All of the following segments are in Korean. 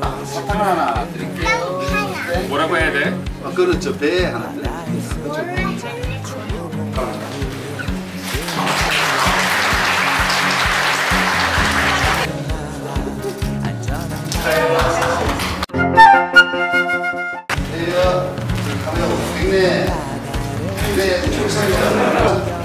아, 사탕 하나 드릴게요. 뭐라고 해야 돼? 아, 그렇죠. 그는 저배 하나 드릴게요. 네, 감사합니다. 네, 축하합니다.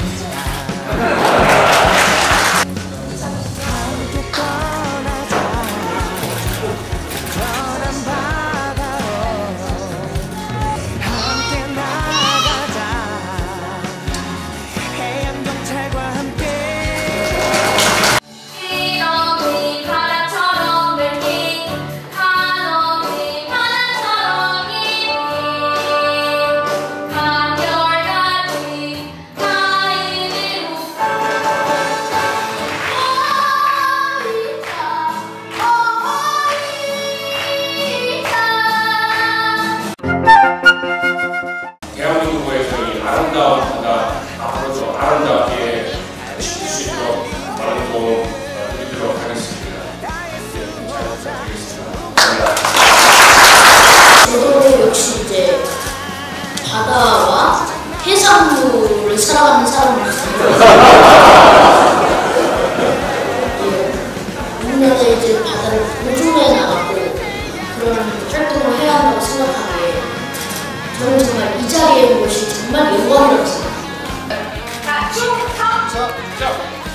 바다 앞으로 좀 아름답게 지킬 수 있도록 많은 도움 어, 드리도록 하겠습니다. 저도 역시 이제 바다와 해산물을 사랑하는 사람으로서 예, 우리나라 이제 바다를 보존해 나가고 그런 활동을 해야 한다고 생각하기에 저는 So,